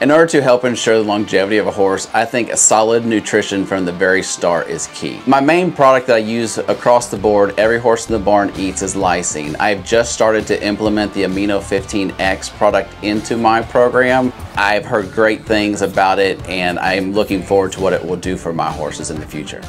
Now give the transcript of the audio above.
In order to help ensure the longevity of a horse, I think a solid nutrition from the very start is key. My main product that I use across the board, every horse in the barn eats is lysine. I've just started to implement the Amino 15X product into my program. I've heard great things about it and I'm looking forward to what it will do for my horses in the future.